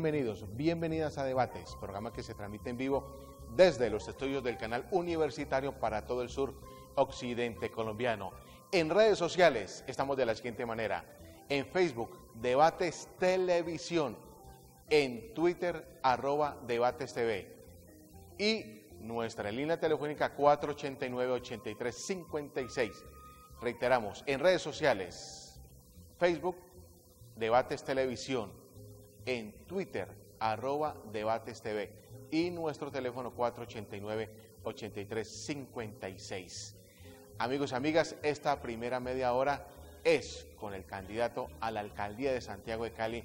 bienvenidos, bienvenidas a Debates, programa que se transmite en vivo desde los estudios del canal universitario para todo el sur occidente colombiano. En redes sociales estamos de la siguiente manera. En Facebook, Debates Televisión. En Twitter, arroba Debates TV. Y nuestra línea telefónica 489-8356. Reiteramos, en redes sociales, Facebook, Debates Televisión, en Twitter, arroba Debates TV y nuestro teléfono 489-8356. Amigos y amigas, esta primera media hora es con el candidato a la alcaldía de Santiago de Cali,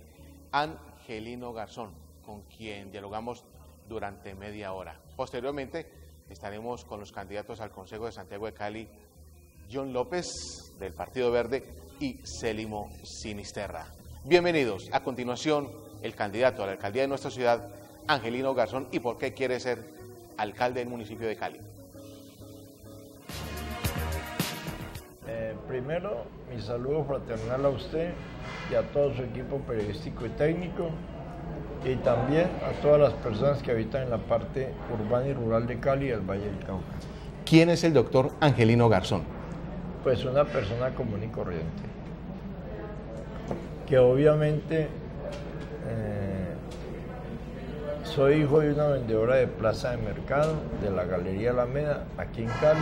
Angelino Garzón, con quien dialogamos durante media hora. Posteriormente estaremos con los candidatos al Consejo de Santiago de Cali, John López del Partido Verde y Célimo Sinisterra. Bienvenidos. A continuación, el candidato a la alcaldía de nuestra ciudad, Angelino Garzón, y por qué quiere ser alcalde del municipio de Cali. Eh, primero, mi saludo fraternal a usted y a todo su equipo periodístico y técnico y también a todas las personas que habitan en la parte urbana y rural de Cali y el Valle del Cauca. ¿Quién es el doctor Angelino Garzón? Pues una persona común y corriente, que obviamente eh, soy hijo de una vendedora de plaza de mercado de la Galería Alameda, aquí en Cali,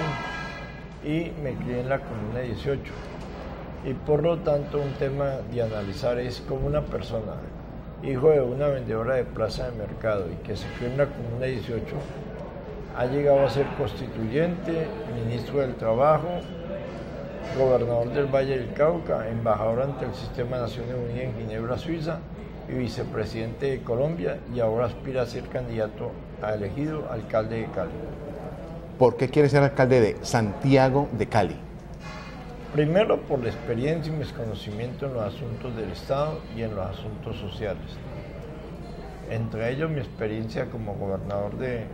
y me crié en la Comuna 18. Y por lo tanto un tema de analizar es como una persona hijo de una vendedora de plaza de mercado y que se crió en la Comuna 18, ha llegado a ser constituyente, ministro del Trabajo, gobernador del Valle del Cauca, embajador ante el Sistema de Naciones Unidas en Ginebra, Suiza, y vicepresidente de Colombia, y ahora aspira a ser candidato a elegido alcalde de Cali. ¿Por qué quiere ser alcalde de Santiago de Cali? Primero por la experiencia y mis conocimientos en los asuntos del Estado y en los asuntos sociales. Entre ellos mi experiencia como gobernador de,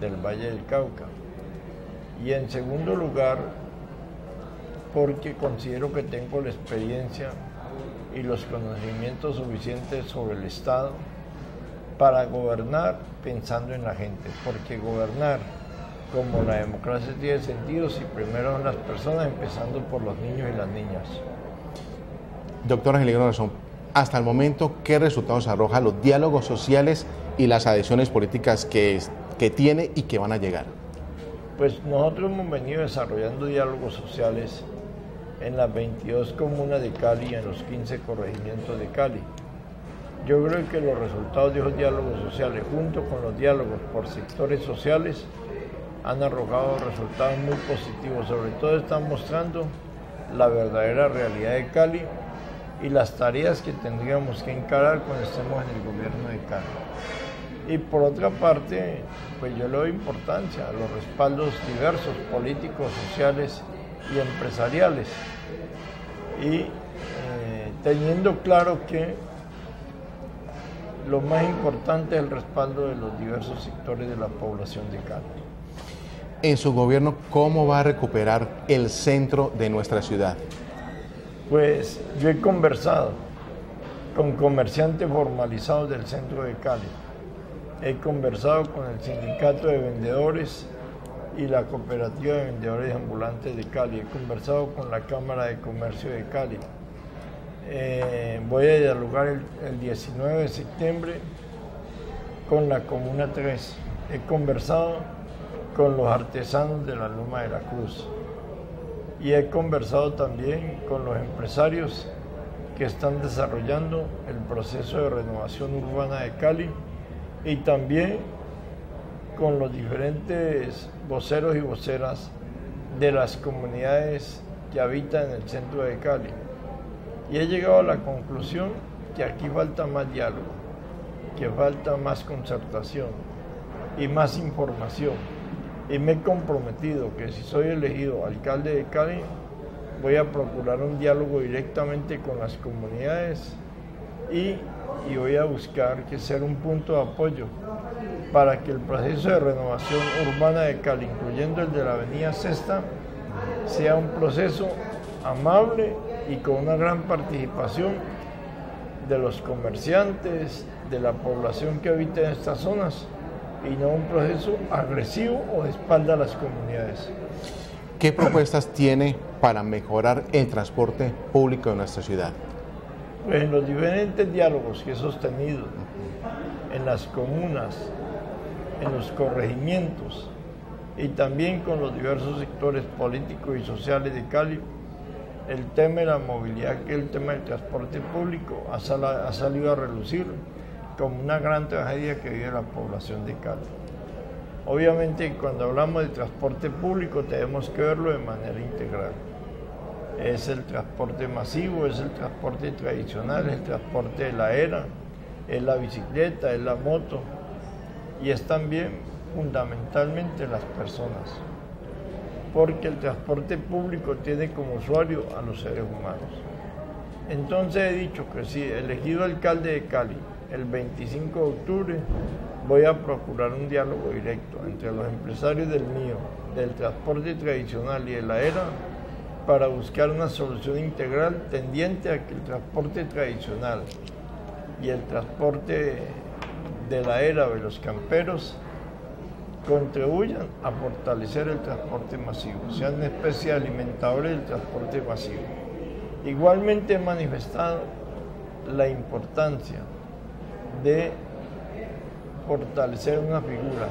del Valle del Cauca. Y en segundo lugar, porque considero que tengo la experiencia y los conocimientos suficientes sobre el Estado para gobernar pensando en la gente, porque gobernar como la democracia tiene sentido si primero las personas, empezando por los niños y las niñas. Doctor Angelino Razón, hasta el momento, ¿qué resultados arroja los diálogos sociales y las adhesiones políticas que, que tiene y que van a llegar? Pues nosotros hemos venido desarrollando diálogos sociales en las 22 comunas de Cali y en los 15 corregimientos de Cali. Yo creo que los resultados de esos diálogos sociales, junto con los diálogos por sectores sociales, han arrojado resultados muy positivos. Sobre todo están mostrando la verdadera realidad de Cali y las tareas que tendríamos que encarar cuando estemos en el gobierno de Cali. Y por otra parte, pues yo le doy importancia a los respaldos diversos, políticos, sociales y empresariales. Y eh, teniendo claro que lo más importante es el respaldo de los diversos sectores de la población de Cali en su gobierno, ¿cómo va a recuperar el centro de nuestra ciudad? Pues yo he conversado con comerciantes formalizados del centro de Cali. He conversado con el sindicato de vendedores y la cooperativa de vendedores ambulantes de Cali. He conversado con la Cámara de Comercio de Cali. Eh, voy a dialogar el, el 19 de septiembre con la Comuna 3. He conversado con los artesanos de la Loma de la Cruz. Y he conversado también con los empresarios que están desarrollando el proceso de renovación urbana de Cali y también con los diferentes voceros y voceras de las comunidades que habitan en el centro de Cali. Y he llegado a la conclusión que aquí falta más diálogo, que falta más concertación y más información y me he comprometido que si soy elegido alcalde de Cali, voy a procurar un diálogo directamente con las comunidades y, voy a buscar que sea un punto de apoyo para que el proceso de renovación urbana de Cali, incluyendo el de la Avenida Sexta, sea un proceso amable y con una gran participación de los comerciantes, de la población que habita en estas zonas y no un proceso agresivo o de espalda a las comunidades. ¿Qué propuestas tiene para mejorar el transporte público de nuestra ciudad? Pues en los diferentes diálogos que he sostenido en las comunas, en los corregimientos y también con los diversos sectores políticos y sociales de Cali, el tema de la movilidad, que el tema del transporte público, ha, salido a relucir como una gran tragedia que vive la población de Cali. Obviamente cuando hablamos de transporte público tenemos que verlo de manera integral. Es el transporte masivo, es el transporte tradicional, es el transporte de la era, es la bicicleta, es la moto y es también fundamentalmente las personas porque el transporte público tiene como usuario a los seres humanos. Entonces he dicho que si elegido alcalde de Cali el 25 de octubre, voy a procurar un diálogo directo entre los empresarios del mío, del transporte tradicional y de la era, para buscar una solución integral tendiente a que el transporte tradicional y el transporte de la era de los camperos contribuyan a fortalecer el transporte masivo, sean una especie de alimentadores del transporte masivo. Igualmente he manifestado la importancia de fortalecer una figura,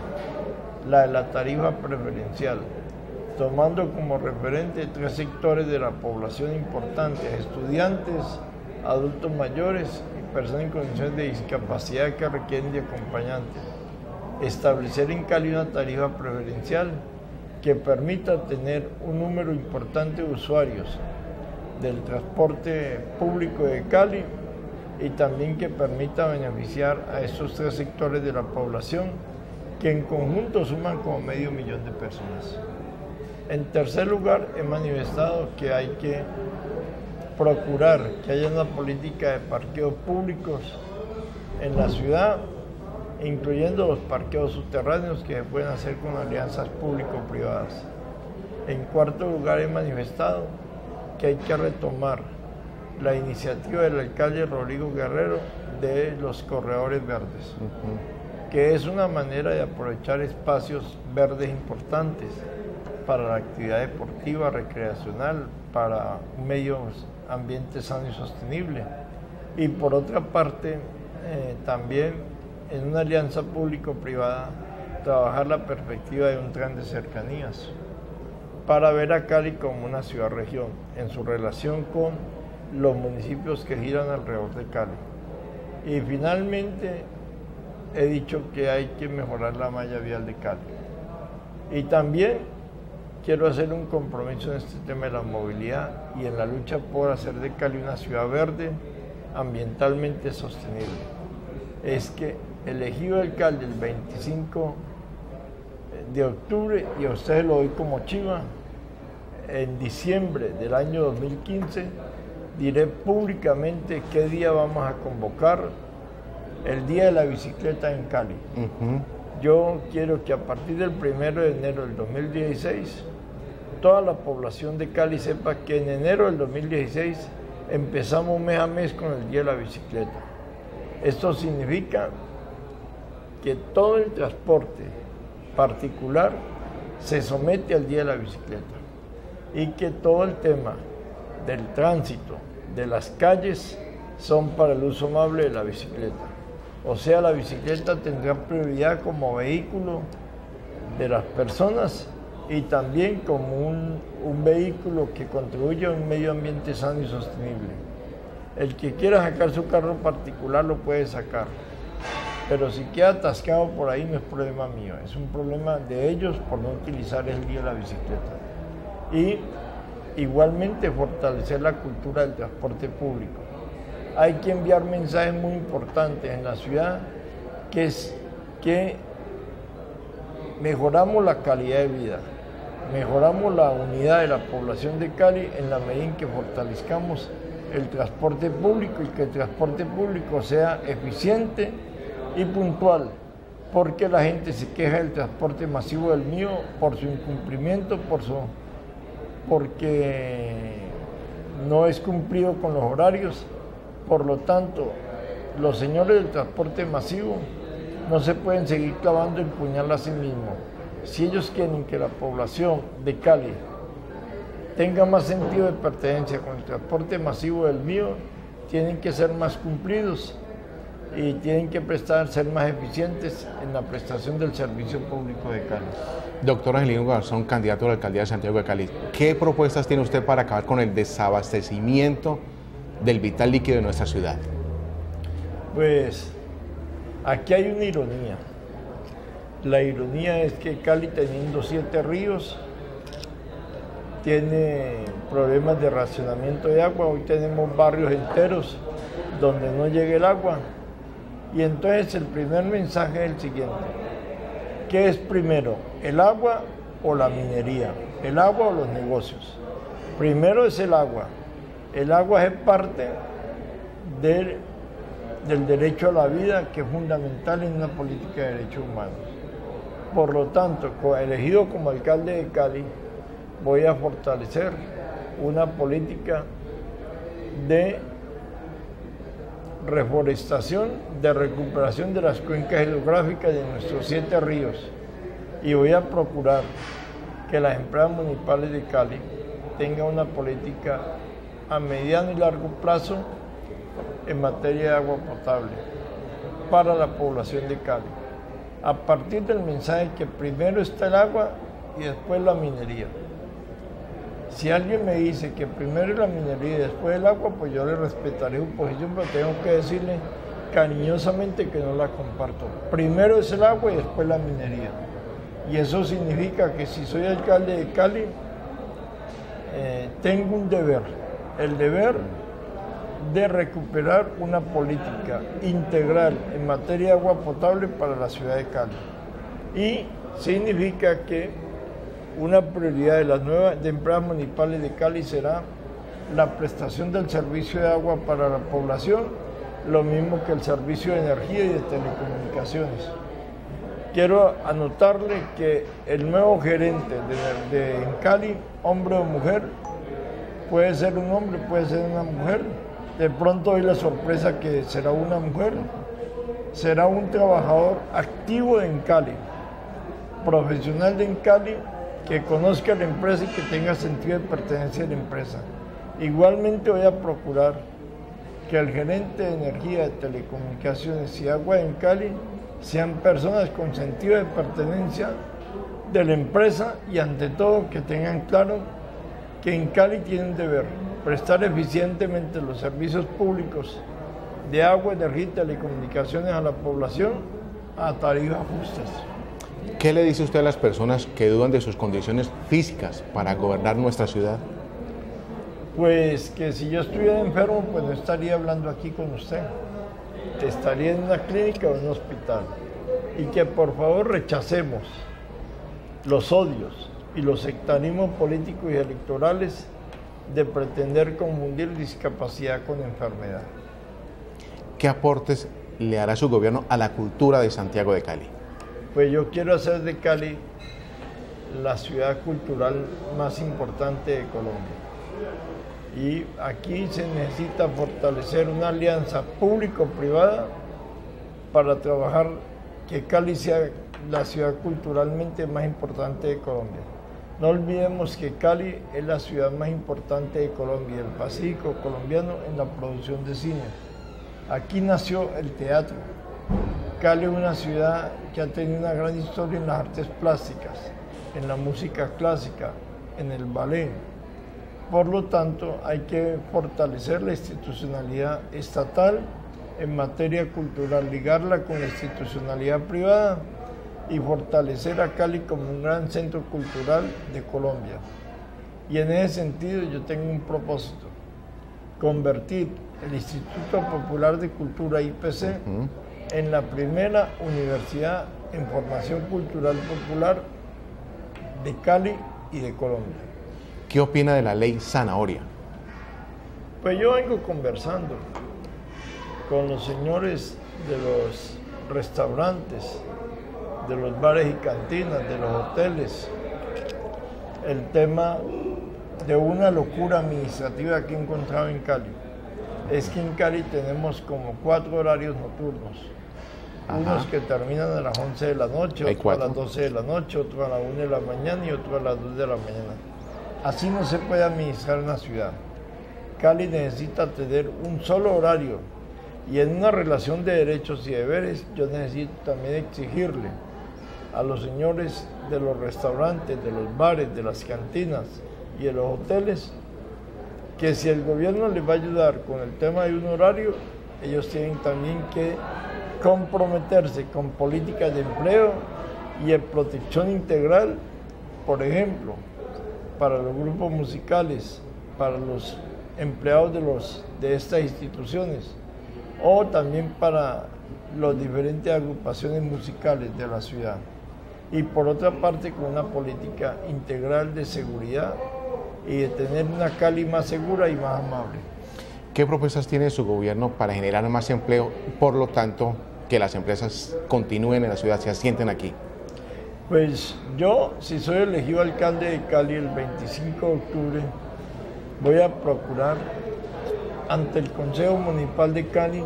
la de la tarifa preferencial, tomando como referente tres sectores de la población importantes, estudiantes, adultos mayores personas en condiciones de discapacidad que requieren de acompañantes establecer en Cali una tarifa preferencial que permita tener un número importante de usuarios del transporte público de Cali y también que permita beneficiar a estos tres sectores de la población que en conjunto suman como medio millón de personas. En tercer lugar, he manifestado que hay que procurar que haya una política de parqueos públicos en la ciudad incluyendo los parqueos subterráneos que se pueden hacer con alianzas público-privadas. En cuarto lugar, he manifestado que hay que retomar la iniciativa del alcalde Rodrigo Guerrero de los corredores verdes, que es una manera de aprovechar espacios verdes importantes para la actividad deportiva, recreacional, para un medio ambiente sano y sostenible. Y por otra parte, eh, también en una alianza público-privada, trabajar la perspectiva de un tren de cercanías para ver a Cali como una ciudad-región en su relación con los municipios que giran alrededor de Cali. Y finalmente he dicho que hay que mejorar la malla vial de Cali. Y también quiero hacer un compromiso en este tema de la movilidad y en la lucha por hacer de Cali una ciudad verde, ambientalmente sostenible. Es que elegido alcalde el 25 de octubre y a ustedes lo doy como chiva. En diciembre del año 2015 diré públicamente qué día vamos a convocar el Día de la Bicicleta en Cali. Yo quiero que a partir del 1 de enero del 2016 toda la población de Cali sepa que en enero del 2016 empezamos mes a mes con el Día de la Bicicleta. Esto significa que todo el transporte particular se somete al día de la bicicleta y que todo el tema del tránsito de las calles son para el uso amable de la bicicleta. O sea, la bicicleta tendrá prioridad como vehículo de las personas y también como un, vehículo que contribuye a un medio ambiente sano y sostenible. El que quiera sacar su carro particular lo puede sacar pero si queda atascado por ahí no es problema mío, es un problema de ellos por no utilizar el día de la bicicleta. Y igualmente fortalecer la cultura del transporte público. Hay que enviar mensajes muy importantes en la ciudad, que es que mejoramos la calidad de vida, mejoramos la unidad de la población de Cali en la medida en que fortalezcamos el transporte público y que el transporte público sea eficiente y puntual, porque la gente se queja del transporte masivo del mío por su incumplimiento, por su, porque no es cumplido con los horarios, Por lo tanto, los señores del transporte masivo no se pueden seguir clavando el puñal a sí mismos. Si ellos quieren que la población de Cali tenga más sentido de pertenencia con el transporte masivo del mío, tienen que ser más cumplidos y tienen que prestar, ser más eficientes en la prestación del servicio público de Cali. Doctor Angelino Garzón, candidato a la alcaldía de Santiago de Cali, ¿qué propuestas tiene usted para acabar con el desabastecimiento del vital líquido de nuestra ciudad? Pues aquí hay una ironía. La ironía es que Cali teniendo siete ríos tiene problemas de racionamiento de agua. Hoy tenemos barrios enteros donde no llega el agua. Y entonces el primer mensaje es el siguiente. ¿Qué es primero, el agua o la minería? ¿El agua o los negocios? Primero es el agua. El agua es parte del, derecho a la vida que es fundamental en una política de derechos humanos. Por lo tanto, elegido como alcalde de Cali, voy a fortalecer una política de reforestación, de recuperación de las cuencas hidrográficas de nuestros siete ríos y voy a procurar que las empresas municipales de Cali tengan una política a mediano y largo plazo en materia de agua potable para la población de Cali. A partir del mensaje que primero está el agua y después la minería. Si alguien me dice que primero la minería y después el agua, pues yo le respetaré su posición, pero tengo que decirle cariñosamente que no la comparto. Primero es el agua y después la minería. Y eso significa que si soy alcalde de Cali, eh, tengo un deber, el deber de recuperar una política integral en materia de agua potable para la ciudad de Cali. Y significa que una prioridad de las nuevas de empresas municipales de Cali será la prestación del servicio de agua para la población, lo mismo que el servicio de energía y de telecomunicaciones. Quiero anotarle que el nuevo gerente de, Cali, hombre o mujer, puede ser un hombre, puede ser una mujer. De pronto hoy la sorpresa que será una mujer, será un trabajador activo en Cali, profesional de en Cali que conozca la empresa y que tenga sentido de pertenencia a la empresa. Igualmente voy a procurar que el gerente de energía, de telecomunicaciones y agua en Cali sean personas con sentido de pertenencia de la empresa y ante todo que tengan claro que en Cali tienen deber prestar eficientemente los servicios públicos de agua, energía y telecomunicaciones a la población a tarifas justas. ¿Qué le dice usted a las personas que dudan de sus condiciones físicas para gobernar nuestra ciudad? Pues que si yo estuviera enfermo, pues no estaría hablando aquí con usted. Estaría en una clínica o en un hospital. Y que por favor rechacemos los odios y los sectarismos políticos y electorales de pretender confundir discapacidad con enfermedad. ¿Qué aportes le hará su gobierno a la cultura de Santiago de Cali? Pues yo quiero hacer de Cali la ciudad cultural más importante de Colombia. Y aquí se necesita fortalecer una alianza público-privada para trabajar que Cali sea la ciudad culturalmente más importante de Colombia. No olvidemos que Cali es la ciudad más importante de Colombia, el Pacífico colombiano en la producción de cine. Aquí nació el teatro, Cali es una ciudad que ha tenido una gran historia en las artes plásticas, en la música clásica, en el ballet. Por lo tanto, hay que fortalecer la institucionalidad estatal en materia cultural, ligarla con la institucionalidad privada y fortalecer a Cali como un gran centro cultural de Colombia. Y en ese sentido yo tengo un propósito, convertir el Instituto Popular de Cultura IPC en la primera universidad en formación cultural popular de Cali y de Colombia. ¿Qué opina de la ley zanahoria? Pues yo vengo conversando con los señores de los restaurantes, de los bares y cantinas, de los hoteles, el tema de una locura administrativa que he encontrado en Cali. es que en Cali tenemos como cuatro horarios nocturnos. Unos que terminan a las 11 de la noche, otros a las 12 de la noche, otro a las 1 de la mañana y otro a las 2 de la mañana. Así no se puede administrar una ciudad. Cali necesita tener un solo horario y en una relación de derechos y deberes yo necesito también exigirle a los señores de los restaurantes, de los bares, de las cantinas y de los hoteles que si el gobierno les va a ayudar con el tema de un horario, ellos tienen también que comprometerse con políticas de empleo y de protección integral, por ejemplo, para los grupos musicales, para los empleados de, los, de estas instituciones o también para las diferentes agrupaciones musicales de la ciudad. Y por otra parte con una política integral de seguridad y de tener una Cali más segura y más amable. ¿Qué propuestas tiene su gobierno para generar más empleo, por lo tanto, que las empresas continúen en la ciudad, se asienten aquí? Pues yo, si soy elegido alcalde de Cali el 25 de octubre, voy a procurar ante el Consejo Municipal de Cali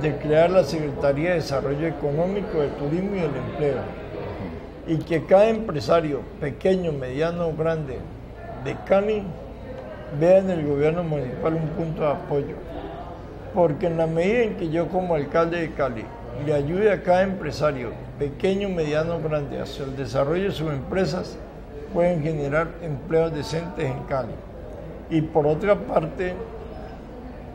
de crear la Secretaría de Desarrollo Económico, de Turismo y del Empleo. Y que cada empresario, pequeño, mediano o grande, de Cali vea en el gobierno municipal un punto de apoyo. Porque en la medida en que yo como alcalde de Cali le ayude a cada empresario, pequeño, mediano, grande, hacia el desarrollo de sus empresas, pueden generar empleos decentes en Cali. Y por otra parte,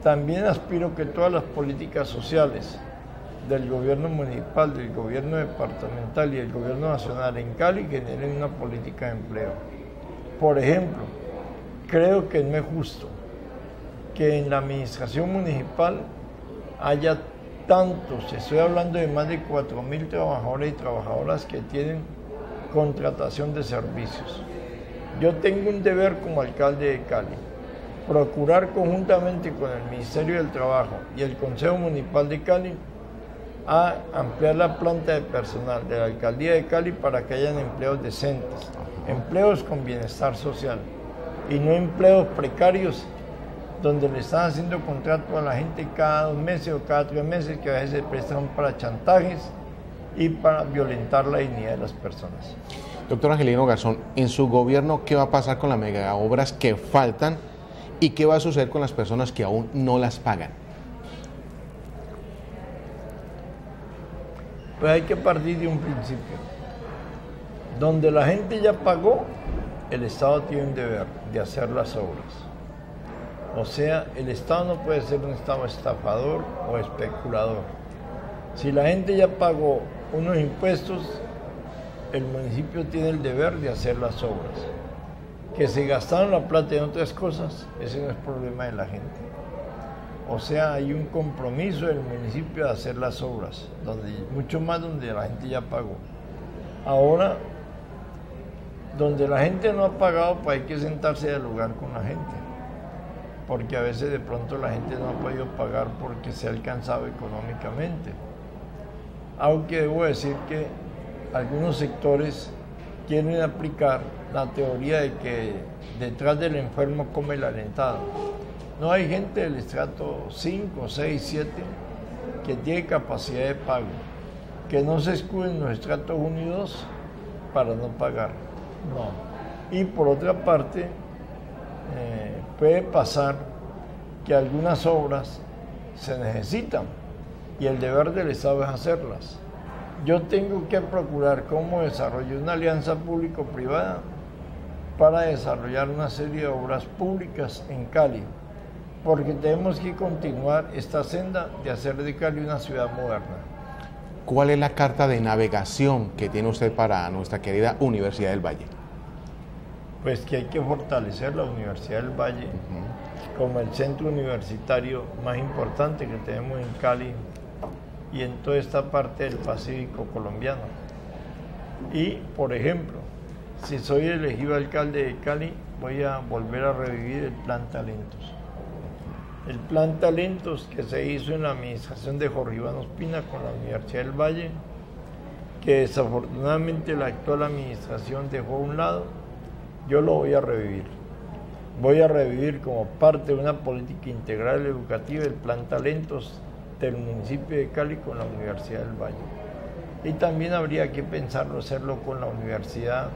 también aspiro que todas las políticas sociales del gobierno municipal, del gobierno departamental y del gobierno nacional en Cali generen una política de empleo. Por ejemplo, creo que no es justo que en la administración municipal haya tantos, estoy hablando de más de 4.000 trabajadores y trabajadoras que tienen contratación de servicios. Yo tengo un deber como alcalde de Cali, procurar conjuntamente con el Ministerio del Trabajo y el Consejo Municipal de Cali a ampliar la planta de personal de la Alcaldía de Cali para que hayan empleos decentes empleos con bienestar social y no empleos precarios donde le están haciendo contrato a la gente cada dos meses o cada tres meses que a veces se prestan para chantajes y para violentar la dignidad de las personas. Doctor Angelino Garzón, en su gobierno, ¿qué va a pasar con las mega obras que faltan y qué va a suceder con las personas que aún no las pagan? Pues hay que partir de un principio. Donde la gente ya pagó, el Estado tiene un deber de hacer las obras. O sea, el Estado no puede ser un Estado estafador o especulador. Si la gente ya pagó unos impuestos, el municipio tiene el deber de hacer las obras. Que se gastaron la plata en otras cosas, ese no es problema de la gente. O sea, hay un compromiso del municipio de hacer las obras, donde, mucho más donde la gente ya pagó. Ahora donde la gente no ha pagado, pues hay que sentarse a dialogar con la gente. Porque a veces de pronto la gente no ha podido pagar porque se ha alcanzado económicamente. Aunque debo decir que algunos sectores quieren aplicar la teoría de que detrás del enfermo come el alentado. No hay gente del estrato 5, 6, 7 que tiene capacidad de pago, que no se escuden los estratos unidos para no pagar. No. Y por otra parte, eh, puede pasar que algunas obras se necesitan y el deber del Estado es hacerlas. Yo tengo que procurar cómo desarrollar una alianza público-privada para desarrollar una serie de obras públicas en Cali, porque tenemos que continuar esta senda de hacer de Cali una ciudad moderna. ¿Cuál es la carta de navegación que tiene usted para nuestra querida Universidad del Valle? Pues que hay que fortalecer la Universidad del Valle como el centro universitario más importante que tenemos en Cali y en toda esta parte del Pacífico colombiano. Y, por ejemplo, si soy elegido alcalde de Cali, voy a volver a revivir el Plan Talentos el plan Talentos que se hizo en la administración de Jorge Iván Ospina con la Universidad del Valle, que desafortunadamente la actual administración dejó a un lado, yo lo voy a revivir. voy a revivir como parte de una política integral educativa el plan talentos del municipio de Cali con la Universidad del Valle. Y también habría que pensarlo, hacerlo con la Universidad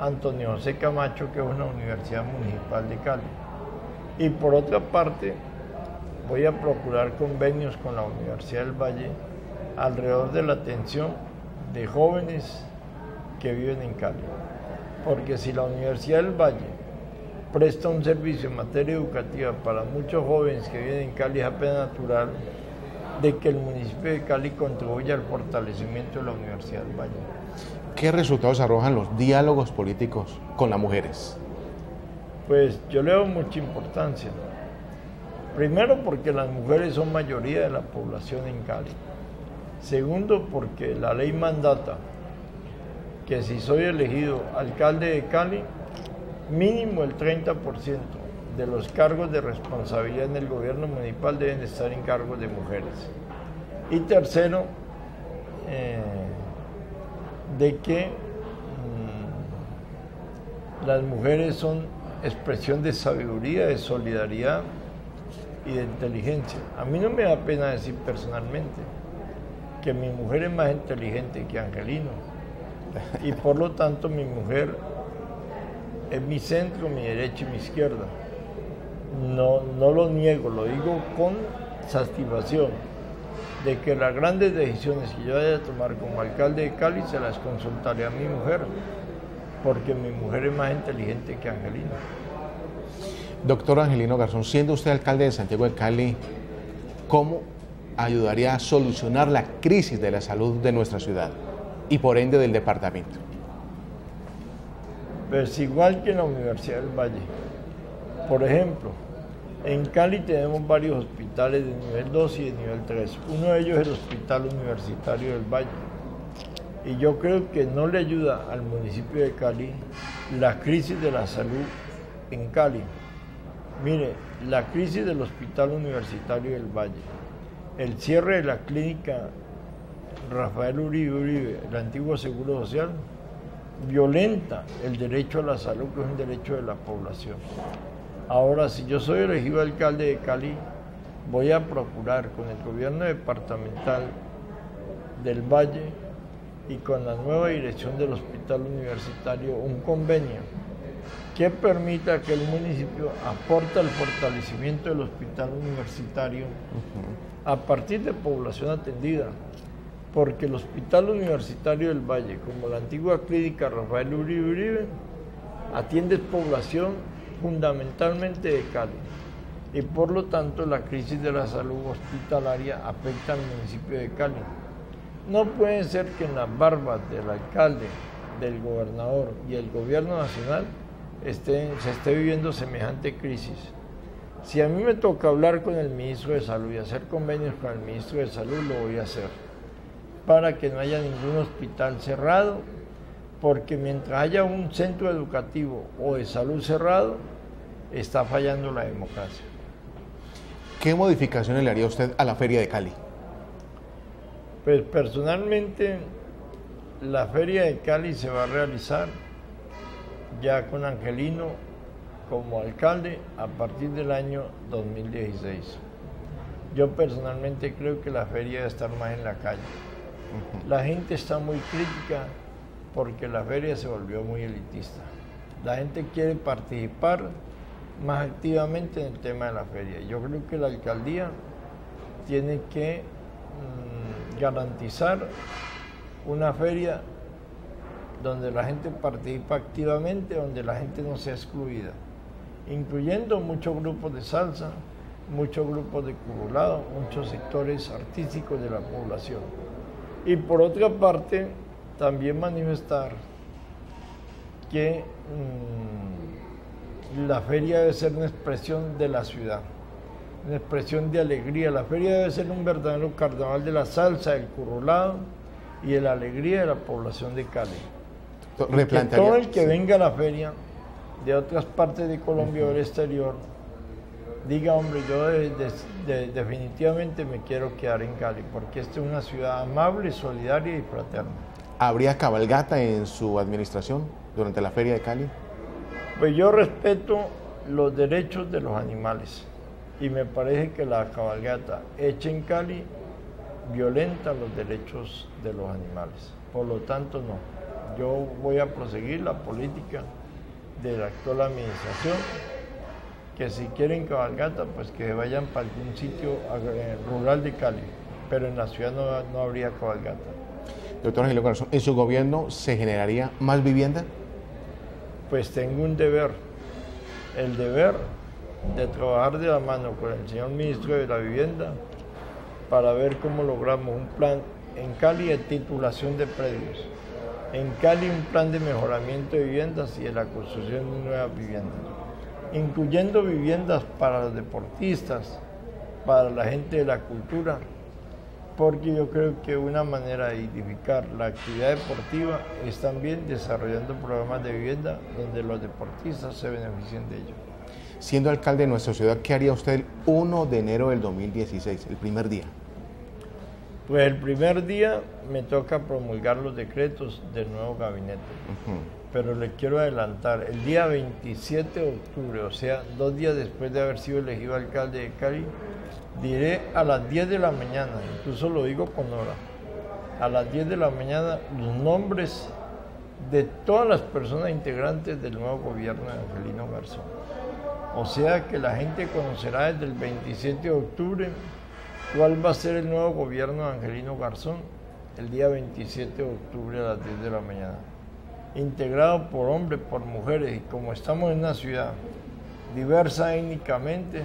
Antonio José Camacho, que es una universidad municipal de Cali. Y por otra parte, voy a procurar convenios con la Universidad del Valle alrededor de la atención de jóvenes que viven en Cali. Porque si la Universidad del Valle presta un servicio en materia educativa para muchos jóvenes que viven en Cali, es apenas natural de que el municipio de Cali contribuya al fortalecimiento de la Universidad del Valle. ¿Qué resultados arrojan los diálogos políticos con las mujeres? Pues yo le doy mucha importancia. Primero porque las mujeres son mayoría de la población en Cali. Segundo porque la ley mandata que si soy elegido alcalde de Cali, mínimo el 30% de los cargos de responsabilidad en el gobierno municipal deben estar en cargos de mujeres. Y tercero, eh, de que mm, las mujeres son expresión de sabiduría, de solidaridad y de inteligencia. A mí no me da pena decir personalmente que mi mujer es más inteligente que Angelino y por lo tanto mi mujer es mi centro, mi derecha y mi izquierda. No, no lo niego, lo digo con satisfacción de que las grandes decisiones que yo vaya a tomar como alcalde de Cali se las consultaré a mi mujer, porque mi mujer es más inteligente que Angelino. Doctor Angelino Garzón, siendo usted alcalde de Santiago de Cali, ¿cómo ayudaría a solucionar la crisis de la salud de nuestra ciudad y por ende del departamento? Pues igual que en la Universidad del Valle. Por ejemplo, en Cali tenemos varios hospitales de nivel 2 y de nivel 3. Uno de ellos es el Hospital Universitario del Valle. Y yo creo que no le ayuda al municipio de Cali la crisis de la salud en Cali. Mire, la crisis del Hospital Universitario del Valle, el cierre de la clínica Rafael Uribe Uribe, el antiguo Seguro Social, violenta el derecho a la salud, que es un derecho de la población. Ahora, si yo soy elegido alcalde de Cali, voy a procurar con el gobierno departamental del Valle y con la nueva dirección del hospital universitario un convenio que permita que el municipio aporte al fortalecimiento del hospital universitario a partir de población atendida, porque el hospital universitario del Valle, como la antigua clínica Rafael Uribe Uribe, atiende población fundamentalmente de Cali y por lo tanto la crisis de la salud hospitalaria afecta al municipio de Cali. No puede ser que en las barbas del alcalde, del gobernador y el gobierno nacional se esté viviendo semejante crisis. Si a mí me toca hablar con el ministro de Salud y hacer convenios con el ministro de Salud, lo voy a hacer para que no haya ningún hospital cerrado porque mientras haya un centro educativo o de salud cerrado, está fallando la democracia. ¿Qué modificaciones le haría usted a la Feria de Cali? Pues personalmente la Feria de Cali se va a realizar ya con Angelino como alcalde a partir del año 2016. Yo personalmente creo que la feria debe estar más en la calle. La gente está muy crítica porque la feria se volvió muy elitista. La gente quiere participar más activamente en el tema de la feria. Yo creo que la alcaldía tiene que mm, garantizar una feria donde la gente participa activamente, donde la gente no sea excluida, incluyendo muchos grupos de salsa, muchos grupos de curulado, muchos sectores artísticos de la población. Y por otra parte, también manifestar que mm, la feria debe ser una expresión de la ciudad, una expresión de alegría. La feria debe ser un verdadero carnaval de la salsa, del currulado y de la alegría de la población de Cali. Que todo el que venga a la feria de otras partes de Colombia o del exterior diga, hombre, yo definitivamente me quiero quedar en Cali, porque esta es una ciudad amable, solidaria y fraterna. ¿Habría cabalgata en su administración durante la Feria de Cali? Pues yo respeto los derechos de los animales. Y me parece que la cabalgata hecha en Cali violenta los derechos de los animales. Por lo tanto, no. Yo voy a proseguir la política de la actual administración, que si quieren cabalgata, pues que vayan para algún sitio eh, rural de Cali, pero en la ciudad no, no habría cabalgata. Doctor Angelio Corazón, ¿en su gobierno se generaría más vivienda? Pues tengo un deber, el deber de trabajar de la mano con el señor ministro de la Vivienda para ver cómo logramos un plan en Cali de titulación de predios, en Cali un plan de mejoramiento de viviendas y de la construcción de nuevas viviendas, incluyendo viviendas para los deportistas, para la gente de la cultura, porque yo creo que una manera de edificar la actividad deportiva es también desarrollando programas de vivienda donde los deportistas se beneficien de ello. Siendo alcalde de nuestra ciudad, ¿qué haría usted el 1 de enero del 2016, el primer día? Pues el primer día me toca promulgar los decretos del nuevo gabinete. Pero le quiero adelantar, el día 27 de octubre, o sea, dos días después de haber sido elegido alcalde de Cali, diré a las 10 de la mañana, incluso lo digo con hora, a las 10 de la mañana los nombres de todas las personas integrantes del nuevo gobierno de Angelino Garzón. O sea que la gente conocerá desde el 27 de octubre cuál va a ser el nuevo gobierno de Angelino Garzón el día 27 de octubre a las 10 de la mañana. Integrado por hombres, por mujeres, y como estamos en una ciudad diversa étnicamente,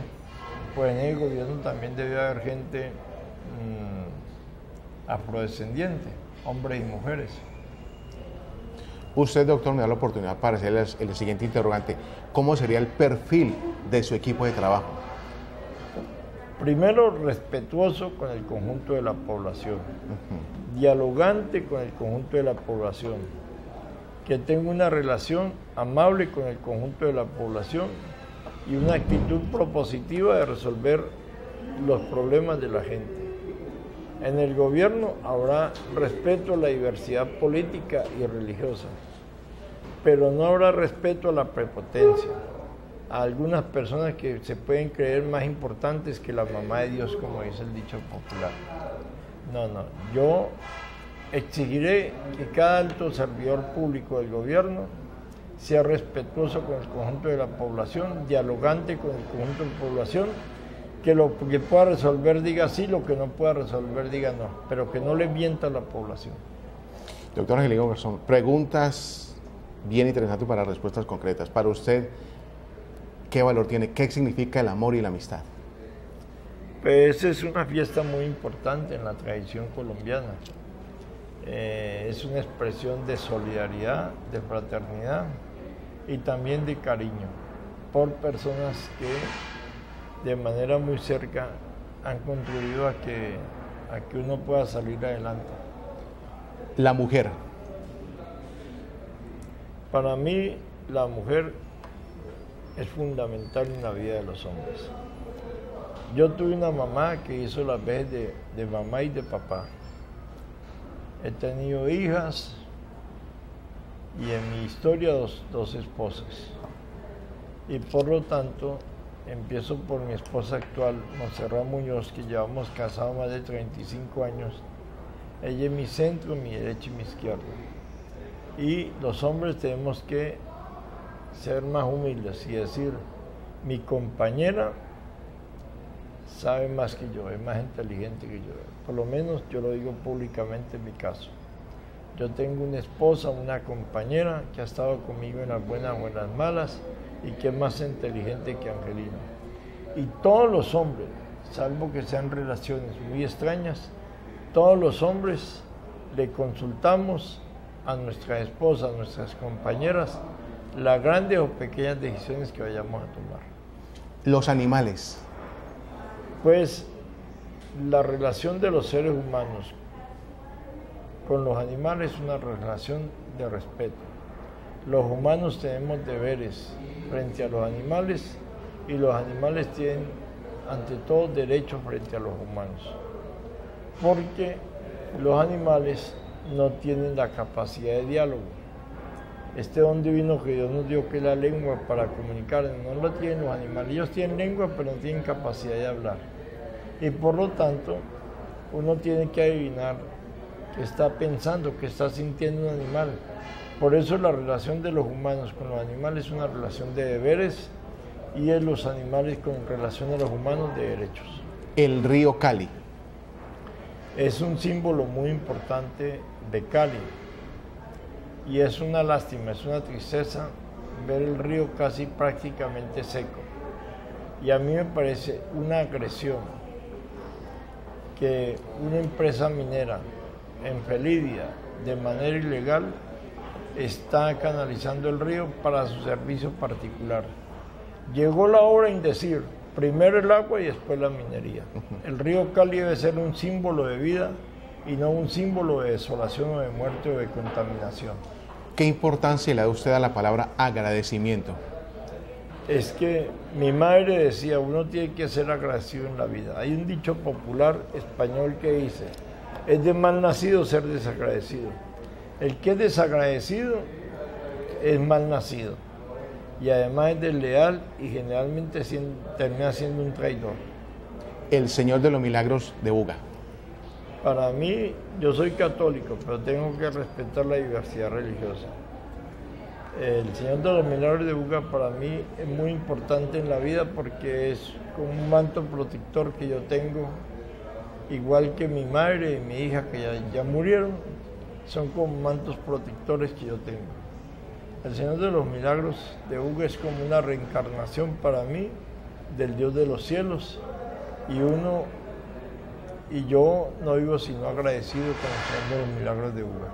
pues en el gobierno también debe haber gente mm, afrodescendiente, hombres y mujeres. Usted, doctor, me da la oportunidad para hacerle el siguiente interrogante. ¿Cómo sería el perfil de su equipo de trabajo? Primero, respetuoso con el conjunto de la población, dialogante con el conjunto de la población, que tenga una relación amable con el conjunto de la población y una actitud propositiva de resolver los problemas de la gente. En el gobierno habrá respeto a la diversidad política y religiosa, pero no habrá respeto a la prepotencia, a algunas personas que se pueden creer más importantes que la mamá de Dios, como dice el dicho popular. No, no, yo exigiré que cada alto servidor público del gobierno sea respetuoso con el conjunto de la población, dialogante con el conjunto de la población, que lo que pueda resolver diga sí, lo que no pueda resolver diga no, pero que no le mienta a la población. Doctor Angelino Garzón, preguntas bien interesantes para respuestas concretas. Para usted, ¿qué valor tiene? ¿Qué significa el amor y la amistad? Pues es una fiesta muy importante en la tradición colombiana. Eh, es una expresión de solidaridad, de fraternidad, y también de cariño por personas que de manera muy cerca han contribuido a que, a que uno pueda salir adelante. La mujer. Para mí la mujer es fundamental en la vida de los hombres. Yo tuve una mamá que hizo la vez de, de mamá y de papá. He tenido hijas, y en mi historia dos, esposas. Y por lo tanto, empiezo por mi esposa actual, Monserrat Muñoz, que llevamos casados más de 35 años. Ella es mi centro, mi derecha y mi izquierda. Y los hombres tenemos que ser más humildes y decir, mi compañera sabe más que yo, es más inteligente que yo. Por lo menos yo lo digo públicamente en mi caso. Yo tengo una esposa, una compañera que ha estado conmigo en las buenas o malas y que es más inteligente que Angelino. Y todos los hombres, salvo que sean relaciones muy extrañas, todos los hombres le consultamos a nuestra esposa, a nuestras compañeras, las grandes o pequeñas decisiones que vayamos a tomar. Los animales. Pues la relación de los seres humanos con los animales es una relación de respeto. Los humanos tenemos deberes frente a los animales y los animales tienen ante todo derechos frente a los humanos. Porque los animales no tienen la capacidad de diálogo. Este don divino que Dios nos dio, que es la lengua para comunicar, no la tienen los animales. Ellos tienen lengua, pero no tienen capacidad de hablar. Y por lo tanto, uno tiene que adivinar qué está pensando, qué está sintiendo un animal. Por eso la relación de los humanos con los animales es una relación de deberes y de los animales con relación a los humanos de derechos. El río Cali. Es un símbolo muy importante de Cali y es una lástima, es una tristeza ver el río casi prácticamente seco. Y a mí me parece una agresión que una empresa minera en Felidia, de manera ilegal, está canalizando el río para su servicio particular. Llegó la hora en decir, primero el agua y después la minería. El río Cali debe ser un símbolo de vida y no un símbolo de desolación o de muerte o de contaminación. ¿Qué importancia le da usted a la palabra agradecimiento? Es que mi madre decía, uno tiene que ser agradecido en la vida. Hay un dicho popular español que dice, es de mal nacido ser desagradecido. El que es desagradecido es mal nacido y además es desleal y generalmente termina siendo un traidor. El Señor de los Milagros de Buga. Para mí, yo soy católico, pero tengo que respetar la diversidad religiosa. El Señor de los Milagros de Buga para mí es muy importante en la vida porque es como un manto protector que yo tengo, igual que mi madre y mi hija que ya, ya murieron, son como mantos protectores que yo tengo. El Señor de los Milagros de Buga es como una reencarnación para mí del Dios de los cielos y uno y yo no vivo sino agradecido con el los milagros de Uva.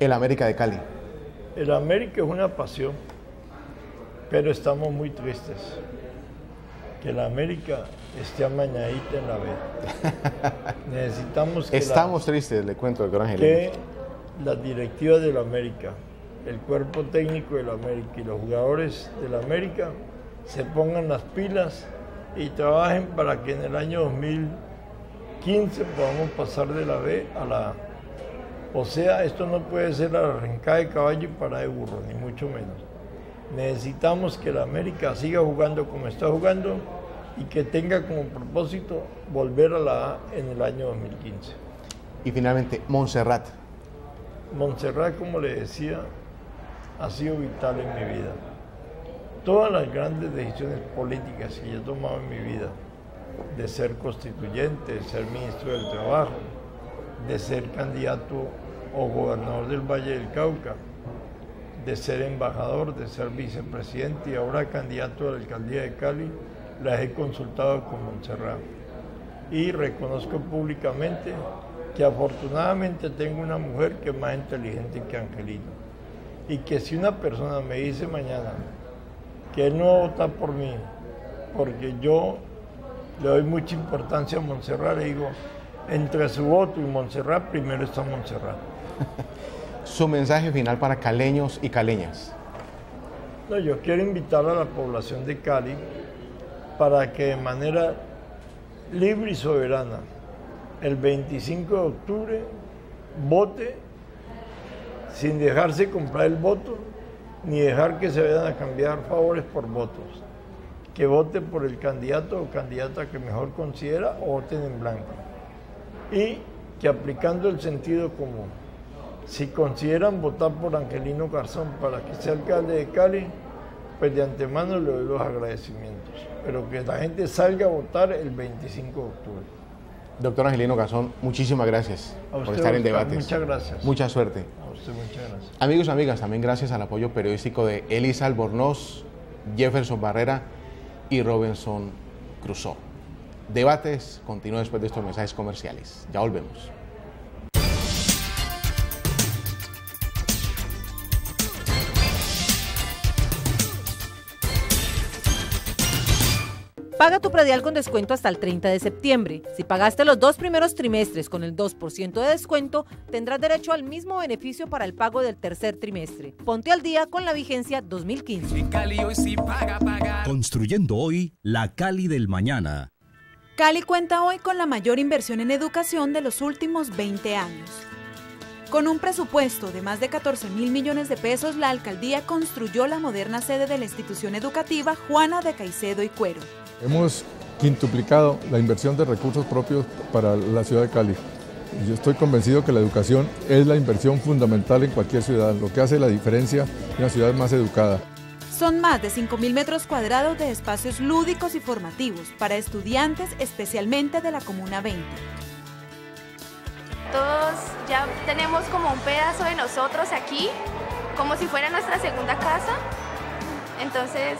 El América de Cali. El América es una pasión, pero estamos muy tristes. Que la América esté amañadita en la B. Necesitamos que. Estamos tristes, le cuento, gran Que las directivas de la América, el cuerpo técnico de la América y los jugadores de la América se pongan las pilas y trabajen para que en el año 2000 15 podamos pasar de la B a la A. O sea, esto no puede ser la arrancada de caballo y para de burro, ni mucho menos. Necesitamos que la América siga jugando como está jugando y que tenga como propósito volver a la A en el año 2015. Y finalmente, Montserrat. Montserrat, como le decía, ha sido vital en mi vida. Todas las grandes decisiones políticas que yo he tomado en mi vida, de ser constituyente, de ser ministro del Trabajo, de ser candidato o gobernador del Valle del Cauca, de ser embajador, de ser vicepresidente y ahora candidato a la alcaldía de Cali, las he consultado con Montserrat. Y reconozco públicamente que afortunadamente tengo una mujer que es más inteligente que Angelino. Y que si una persona me dice mañana que no va a votar por mí, porque yo le doy mucha importancia a Montserrat, le digo, entre su voto y Montserrat, primero está Montserrat. su mensaje final para caleños y caleñas. No, yo quiero invitar a la población de Cali para que de manera libre y soberana, el 25 de octubre, vote sin dejarse comprar el voto, ni dejar que se vayan a cambiar favores por votos que vote por el candidato o candidata que mejor considera o voten en blanco. Y que aplicando el sentido común, si consideran votar por Angelino Garzón para que sea alcalde de Cali, pues de antemano le doy los agradecimientos. Pero que la gente salga a votar el 25 de octubre. Doctor Angelino Garzón, muchísimas gracias por estar en debate. Muchas gracias. Mucha suerte. A usted muchas gracias. Amigos y amigas, también gracias al apoyo periodístico de Elisa Albornoz, Jefferson Barrera Robinson Crusoe. Debates continúa después de estos mensajes comerciales. Ya volvemos. Paga tu predial con descuento hasta el 30 de septiembre. Si pagaste los dos primeros trimestres con el 2% de descuento, tendrás derecho al mismo beneficio para el pago del tercer trimestre. Ponte al día con la vigencia 2015. Construyendo hoy la Cali del mañana. Cali cuenta hoy con la mayor inversión en educación de los últimos 20 años Con un presupuesto de más de 14 mil millones de pesos, la alcaldía construyó la moderna sede de la institución educativa Juana de Caicedo y Cuero. Hemos quintuplicado la inversión de recursos propios para la ciudad de Cali. Yo estoy convencido que la educación es la inversión fundamental en cualquier ciudad, lo que hace la diferencia en una ciudad más educada. Son más de 5.000 metros cuadrados de espacios lúdicos y formativos para estudiantes, especialmente de la Comuna 20. Todos ya tenemos como un pedazo de nosotros aquí, como si fuera nuestra segunda casa. Entonces,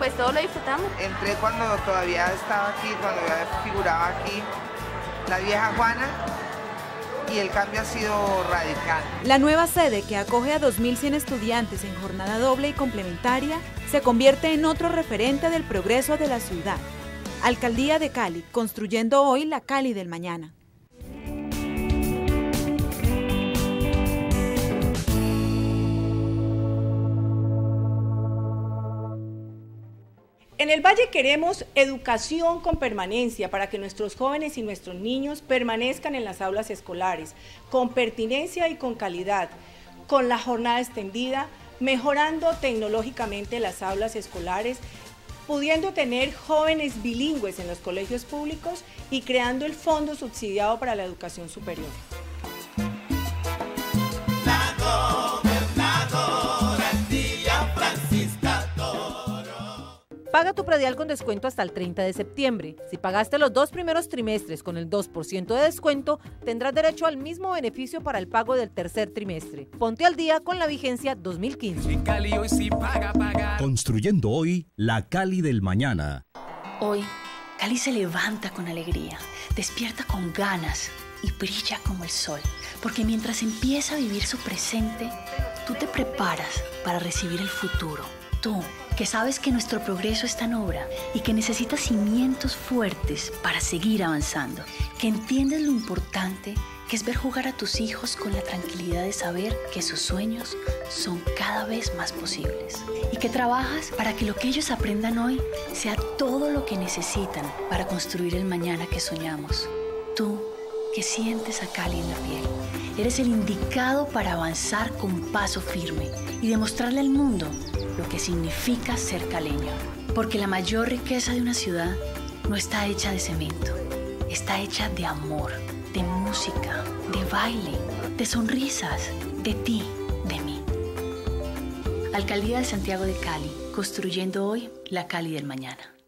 pues todo lo disfrutamos. Entré cuando todavía estaba aquí, cuando ya figuraba aquí la vieja Juana y el cambio ha sido radical. La nueva sede, que acoge a 2.100 estudiantes en jornada doble y complementaria, se convierte en otro referente del progreso de la ciudad. Alcaldía de Cali, construyendo hoy la Cali del mañana. En el Valle queremos educación con permanencia para que nuestros jóvenes y nuestros niños permanezcan en las aulas escolares, con pertinencia y con calidad, con la jornada extendida, mejorando tecnológicamente las aulas escolares, pudiendo tener jóvenes bilingües en los colegios públicos y creando el fondo subsidiado para la educación superior. Paga tu predial con descuento hasta el 30 de septiembre. Si pagaste los dos primeros trimestres con el 2% de descuento, tendrás derecho al mismo beneficio para el pago del tercer trimestre. Ponte al día con la vigencia 2015. Construyendo hoy la Cali del mañana. Hoy, Cali se levanta con alegría, despierta con ganas y brilla como el sol. Porque mientras empieza a vivir su presente, tú te preparas para recibir el futuro. Tú que sabes que nuestro progreso está en obra y que necesitas cimientos fuertes para seguir avanzando, que entiendes lo importante que es ver jugar a tus hijos con la tranquilidad de saber que sus sueños son cada vez más posibles y que trabajas para que lo que ellos aprendan hoy sea todo lo que necesitan para construir el mañana que soñamos. Tú que sientes a Cali en la piel. Eres el indicado para avanzar con paso firme y demostrarle al mundo lo que significa ser caleño. Porque la mayor riqueza de una ciudad no está hecha de cemento, está hecha de amor, de música, de baile, de sonrisas, de ti, de mí. Alcaldía de Santiago de Cali, construyendo hoy la Cali del mañana.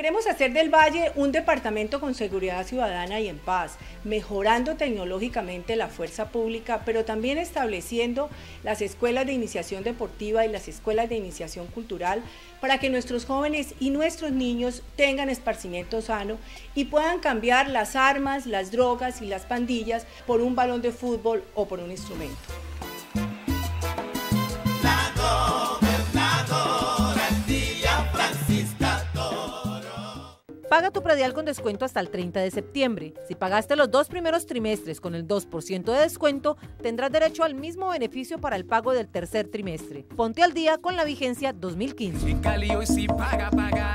Queremos hacer del Valle un departamento con seguridad ciudadana y en paz, mejorando tecnológicamente la fuerza pública, pero también estableciendo las escuelas de iniciación deportiva y las escuelas de iniciación cultural para que nuestros jóvenes y nuestros niños tengan esparcimiento sano y puedan cambiar las armas, las drogas y las pandillas por un balón de fútbol o por un instrumento. Paga tu predial con descuento hasta el 30 de septiembre. Si pagaste los dos primeros trimestres con el 2% de descuento, tendrás derecho al mismo beneficio para el pago del tercer trimestre. Ponte al día con la vigencia 2015.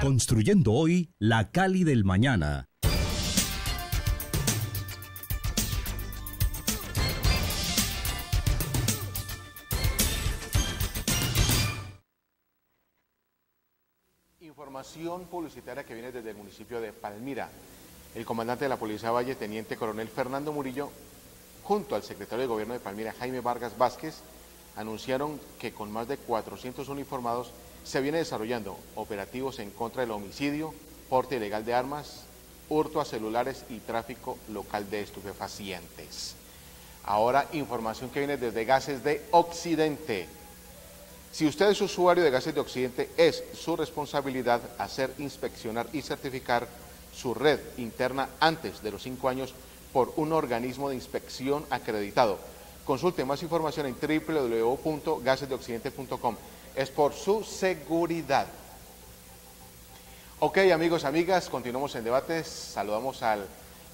Construyendo hoy la Cali del mañana. Información publicitaria que viene desde el municipio de Palmira. El comandante de la Policía Valle, Teniente Coronel Fernando Murillo, junto al secretario de Gobierno de Palmira, Jaime Vargas Vázquez, anunciaron que con más de 400 uniformados se viene desarrollando operativos en contra del homicidio, porte ilegal de armas, hurto a celulares y tráfico local de estupefacientes. Ahora, información que viene desde Gases de Occidente. Si usted es usuario de gases de Occidente, es su responsabilidad hacer inspeccionar y certificar su red interna antes de los cinco años por un organismo de inspección acreditado. Consulte más información en www.gasesdeoccidente.com. Es por su seguridad. Ok, amigos, amigas, continuamos en debates. Saludamos al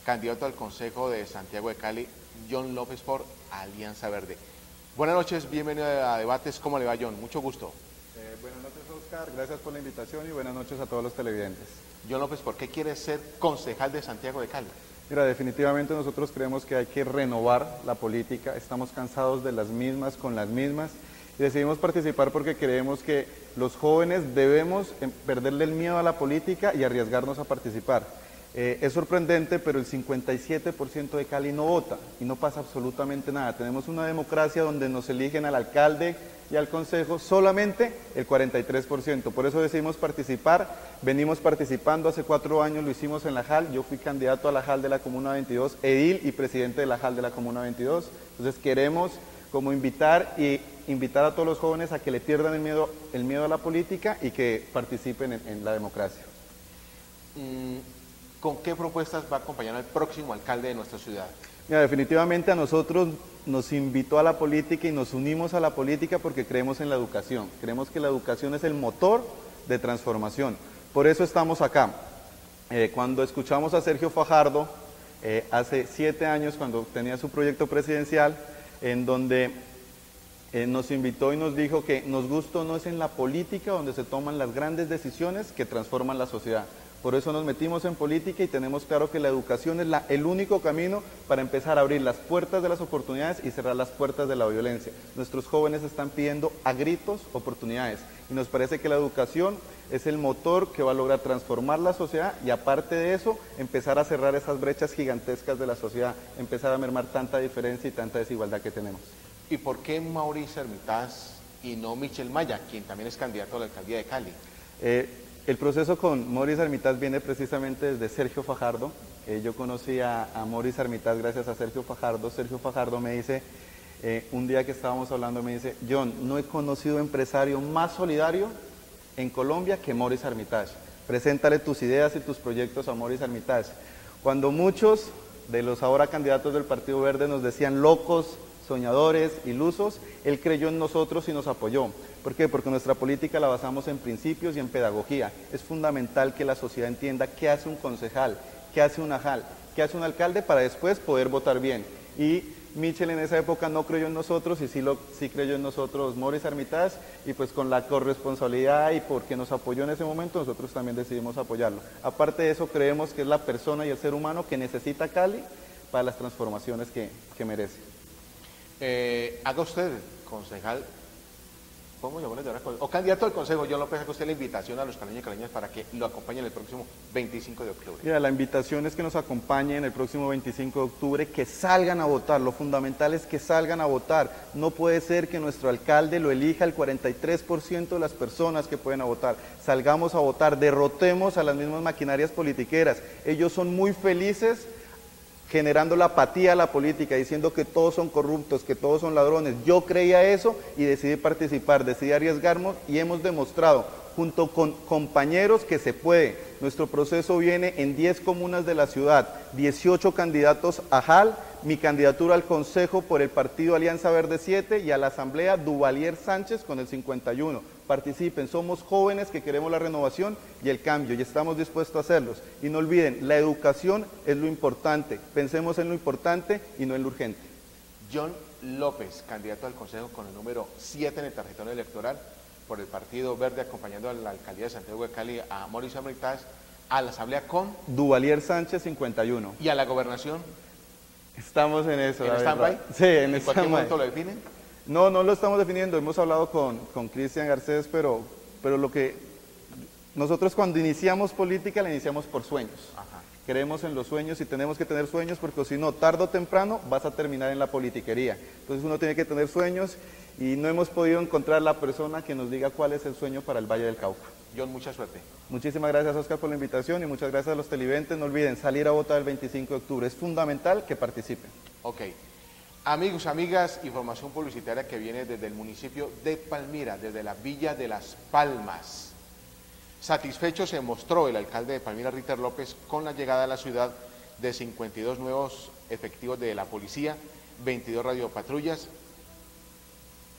candidato al Consejo de Santiago de Cali, John López por Alianza Verde. Buenas noches, bienvenido a Debates. ¿Cómo le va, John? Mucho gusto. Eh, buenas noches Oscar, gracias por la invitación y buenas noches a todos los televidentes. John López, ¿por qué quieres ser concejal de Santiago de Cali? Mira, definitivamente nosotros creemos que hay que renovar la política, estamos cansados de las mismas con las mismas y decidimos participar porque creemos que los jóvenes debemos em, perderle el miedo a la política y arriesgarnos a participar. Eh, es sorprendente, pero el 57% de Cali no vota y no pasa absolutamente nada. Tenemos una democracia donde nos eligen al alcalde y al consejo solamente el 43%. Por eso decidimos participar. Venimos participando hace cuatro años, lo hicimos en la JAL. Yo fui candidato a la JAL de la Comuna 22, edil y presidente de la JAL de la Comuna 22. Entonces queremos como invitar y invitar a todos los jóvenes a que le pierdan el miedo, el miedo a la política y que participen en, la democracia. Mm, ¿Con qué propuestas va a acompañar al próximo alcalde de nuestra ciudad? definitivamente a nosotros nos invitó a la política y nos unimos a la política porque creemos en la educación. Creemos que la educación es el motor de transformación. Por eso estamos acá. Eh, cuando escuchamos a Sergio Fajardo, eh, hace siete años, cuando tenía su proyecto presidencial, en donde eh, nos invitó y nos dijo que nos gusto no es en la política donde se toman las grandes decisiones que transforman la sociedad. Por eso nos metimos en política y tenemos claro que la educación es el único camino para empezar a abrir las puertas de las oportunidades y cerrar las puertas de la violencia. Nuestros jóvenes están pidiendo a gritos oportunidades y nos parece que la educación es el motor que va a lograr transformar la sociedad y aparte de eso empezar a cerrar esas brechas gigantescas de la sociedad, empezar a mermar tanta diferencia y tanta desigualdad que tenemos. ¿Y por qué Mauricio Hermitaz y no Michel Maya, quien también es candidato a la alcaldía de Cali? Eh, el proceso con Moris Armitaz viene precisamente desde Sergio Fajardo. Yo conocí a, a Armitaz gracias a Sergio Fajardo. Sergio Fajardo me dice, eh, un día que estábamos hablando, me dice, John, no he conocido empresario más solidario en Colombia que Moris Armitage. Preséntale tus ideas y tus proyectos a Moris Armitage. Cuando muchos de los ahora candidatos del Partido Verde nos decían locos, soñadores, ilusos, él creyó en nosotros y nos apoyó. ¿Por qué? Porque nuestra política la basamos en principios y en pedagogía. Es fundamental que la sociedad entienda qué hace un concejal, qué hace un ajal, qué hace un alcalde para después poder votar bien. Y Michel en esa época no creyó en nosotros y sí, lo, sí creyó en nosotros Morris Armitage y pues con la corresponsabilidad y porque nos apoyó en ese momento nosotros también decidimos apoyarlo. Aparte de eso creemos que es la persona y el ser humano que necesita Cali para las transformaciones que, que merece. Eh, haga usted, concejal, o candidato al Consejo, yo lo haga usted la invitación a los caleños y caleñas para que lo acompañen el próximo 25 de octubre. Mira, la invitación es que nos acompañen el próximo 25 de octubre, que salgan a votar. Lo fundamental es que salgan a votar. No puede ser que nuestro alcalde lo elija el 43% de las personas que pueden votar. Salgamos a votar, derrotemos a las mismas maquinarias politiqueras. Ellos son muy felices generando la apatía a la política, diciendo que todos son corruptos, que todos son ladrones. Yo creía eso y decidí participar, decidí arriesgarme y hemos demostrado junto con compañeros que se puede. Nuestro proceso viene en 10 comunas de la ciudad, 18 candidatos a JAL, mi candidatura al Consejo por el partido Alianza Verde 7 y a la Asamblea Duvalier Sánchez con el 51 participen, somos jóvenes que queremos la renovación y el cambio y estamos dispuestos a hacerlos. Y no olviden, la educación es lo importante, pensemos en lo importante y no en lo urgente. John López, candidato al Consejo con el número 7 en el tarjetón electoral por el Partido Verde, acompañando a la Alcaldía de Santiago de Cali, a Mauricio Amritas, a la Asamblea con... Duvalier Sánchez, 51. ¿Y a la Gobernación? Estamos en eso. ¿En stand-by? Sí, en, ¿En cualquier momento lo definen? No, no lo estamos definiendo, hemos hablado con Cristian Garcés, pero, pero lo que nosotros cuando iniciamos política la iniciamos por sueños. Creemos en los sueños y tenemos que tener sueños porque si no, tarde o temprano vas a terminar en la politiquería. Entonces uno tiene que tener sueños y no hemos podido encontrar la persona que nos diga cuál es el sueño para el Valle del Cauca. John, mucha suerte. Muchísimas gracias, Oscar, por la invitación y muchas gracias a los televidentes. No olviden salir a votar el 25 de octubre. Es fundamental que participen. Ok. Amigos, amigas, información publicitaria que viene desde el municipio de Palmira, desde la Villa de las Palmas. Satisfecho se mostró el alcalde de Palmira, Ritter López, con la llegada a la ciudad de 52 nuevos efectivos de la policía, 22 radiopatrullas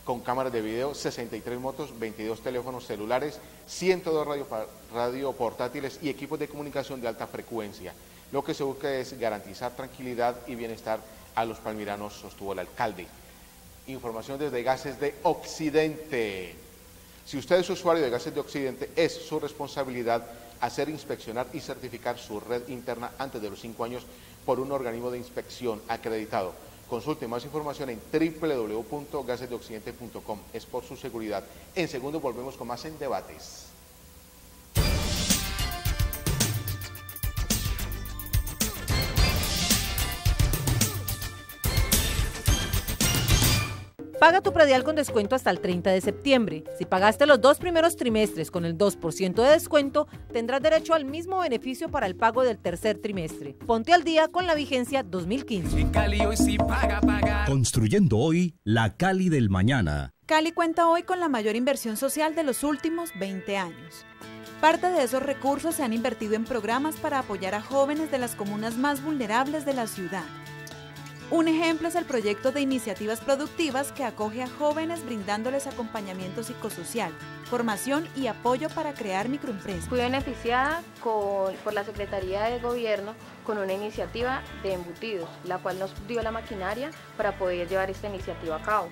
con cámaras de video, 63 motos, 22 teléfonos celulares, 102 radio, radio portátiles y equipos de comunicación de alta frecuencia. Lo que se busca es garantizar tranquilidad y bienestar a los palmiranos, sostuvo el alcalde. Información desde Gases de Occidente. Si usted es usuario de gases de Occidente, es su responsabilidad hacer inspeccionar y certificar su red interna antes de los cinco años por un organismo de inspección acreditado. Consulte más información en www.gasesdeoccidente.com. Es por su seguridad. En segundo volvemos con más en debates. Paga tu predial con descuento hasta el 30 de septiembre. Si pagaste los dos primeros trimestres con el 2% de descuento, tendrás derecho al mismo beneficio para el pago del tercer trimestre. Ponte al día con la vigencia 2015. Construyendo hoy la Cali del mañana. Cali cuenta hoy con la mayor inversión social de los últimos 20 años. Parte de esos recursos se han invertido en programas para apoyar a jóvenes de las comunas más vulnerables de la ciudad. Un ejemplo es el proyecto de iniciativas productivas que acoge a jóvenes brindándoles acompañamiento psicosocial, formación y apoyo para crear microempresas. Fui beneficiada por la Secretaría de Gobierno con una iniciativa de embutidos, la cual nos dio la maquinaria para poder llevar esta iniciativa a cabo.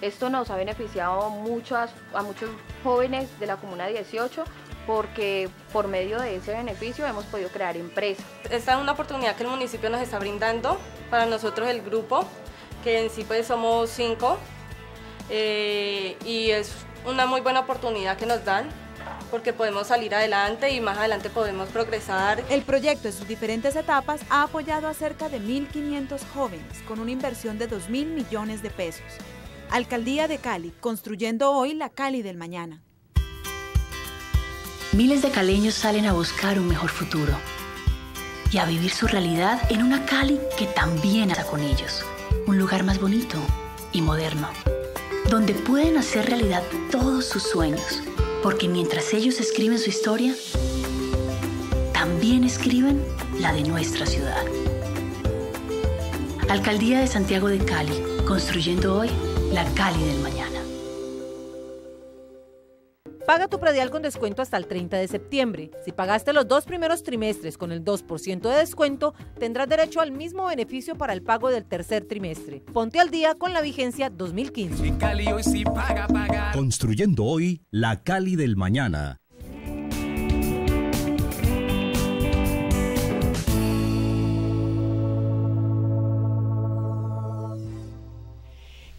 Esto nos ha beneficiado mucho a, a muchos jóvenes de la Comuna 18 porque por medio de ese beneficio hemos podido crear empresas. Esta es una oportunidad que el municipio nos está brindando para nosotros el grupo, que en sí pues somos cinco, eh, y es una muy buena oportunidad que nos dan porque podemos salir adelante y más adelante podemos progresar. El proyecto en sus diferentes etapas ha apoyado a cerca de 1.500 jóvenes con una inversión de 2.000 millones de pesos. Alcaldía de Cali, construyendo hoy la Cali del mañana. Miles de caleños salen a buscar un mejor futuro y a vivir su realidad en una Cali que también está con ellos. Un lugar más bonito y moderno, donde pueden hacer realidad todos sus sueños, porque mientras ellos escriben su historia, también escriben la de nuestra ciudad. Alcaldía de Santiago de Cali, construyendo hoy la Cali del mañana. Paga tu predial con descuento hasta el 30 de septiembre. Si pagaste los dos primeros trimestres con el 2% de descuento, tendrás derecho al mismo beneficio para el pago del tercer trimestre. Ponte al día con la vigencia 2015. Construyendo hoy la Cali del mañana.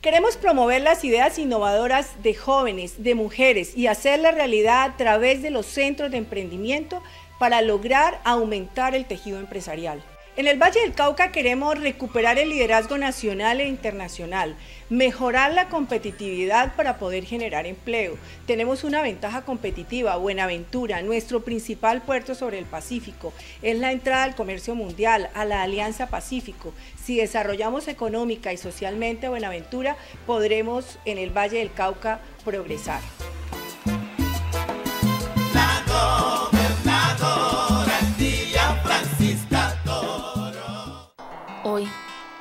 Queremos promover las ideas innovadoras de jóvenes, de mujeres y hacerla realidad a través de los centros de emprendimiento para lograr aumentar el tejido empresarial. En el Valle del Cauca queremos recuperar el liderazgo nacional e internacional, mejorar la competitividad para poder generar empleo. Tenemos una ventaja competitiva, Buenaventura, nuestro principal puerto sobre el Pacífico, es la entrada al comercio mundial, a la Alianza Pacífico. Si desarrollamos económica y socialmente Buenaventura, podremos en el Valle del Cauca progresar. Hoy,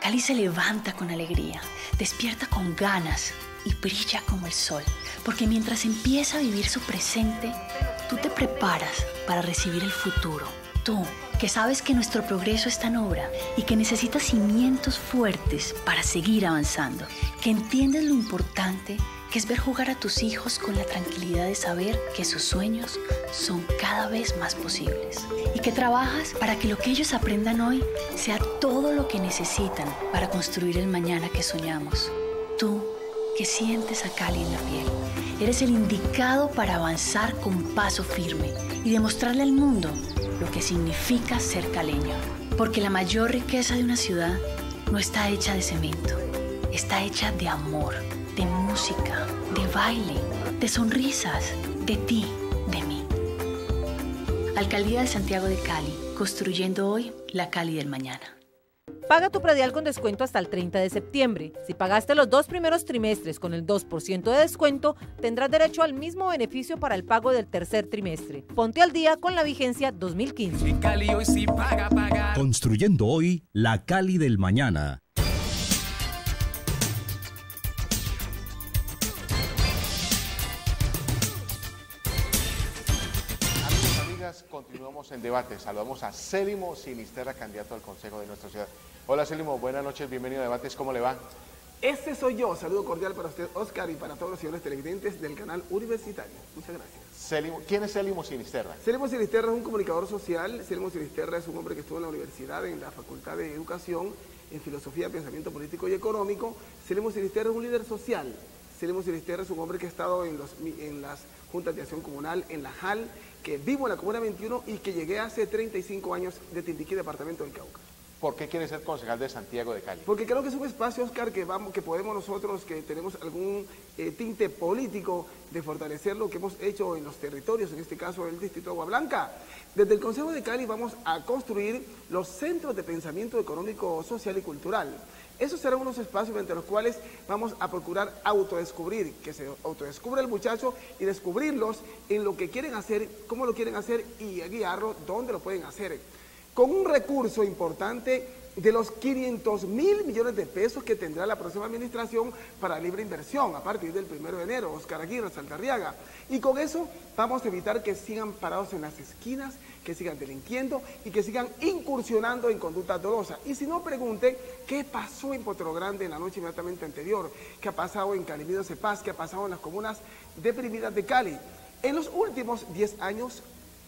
Cali se levanta con alegría, despierta con ganas y brilla como el sol, porque mientras empieza a vivir su presente, tú te preparas para recibir el futuro. Tú, que sabes que nuestro progreso está en obra y que necesitas cimientos fuertes para seguir avanzando, que entiendes lo importante que es ver jugar a tus hijos con la tranquilidad de saber que sus sueños son cada vez más posibles y que trabajas para que lo que ellos aprendan hoy sea todo lo que necesitan para construir el mañana que soñamos. Tú, que sientes a Cali en la piel, eres el indicado para avanzar con paso firme y demostrarle al mundo lo que significa ser caleño. Porque la mayor riqueza de una ciudad no está hecha de cemento, está hecha de amor de música, de baile, de sonrisas, de ti, de mí. Alcaldía de Santiago de Cali, construyendo hoy la Cali del mañana. Paga tu predial con descuento hasta el 30 de septiembre. Si pagaste los dos primeros trimestres con el 2% de descuento, tendrás derecho al mismo beneficio para el pago del tercer trimestre. Ponte al día con la vigencia 2015. Construyendo hoy la Cali del mañana. En debate. Saludamos a Célimo Sinisterra, candidato al Consejo de nuestra ciudad. Hola Célimo, buenas noches, bienvenido a Debates, ¿cómo le va? Este soy yo. Saludo cordial para usted, Oscar, y para todos los señores televidentes del canal universitario. Muchas gracias. ¿Quién es Célimo Sinisterra? Célimo Sinisterra es un comunicador social. Célimo Sinisterra es un hombre que estuvo en la universidad, en la Facultad de Educación, en Filosofía, Pensamiento Político y Económico. Célimo Sinisterra es un líder social. Célimo Sinisterra es un hombre que ha estado en, los, en las juntas de acción comunal, en la JAL, que vivo en la Comuna 21 y que llegué hace 35 años de Tintiquí, departamento del Cauca. ¿Por qué quiere ser concejal de Santiago de Cali? Porque creo que es un espacio, Oscar, que, vamos, que podemos nosotros, que tenemos algún eh, tinte político, de fortalecer lo que hemos hecho en los territorios, en este caso el Distrito de Agua Blanca. Desde el Consejo de Cali vamos a construir los centros de pensamiento económico, social y cultural. Esos serán unos espacios entre los cuales vamos a procurar autodescubrir, que se autodescubra el muchacho y descubrirlos en lo que quieren hacer, cómo lo quieren hacer y guiarlo dónde lo pueden hacer con un recurso importante de los 500 mil millones de pesos que tendrá la próxima administración para libre inversión a partir del 1 de enero, Oscar Aguirre, Saltarriaga. Y con eso vamos a evitar que sigan parados en las esquinas, que sigan delinquiendo y que sigan incursionando en conducta dolosa. Y si no, pregunte qué pasó en Potro Grande en la noche inmediatamente anterior, qué ha pasado en Calimido Cepaz, qué ha pasado en las comunas deprimidas de Cali. En los últimos 10 años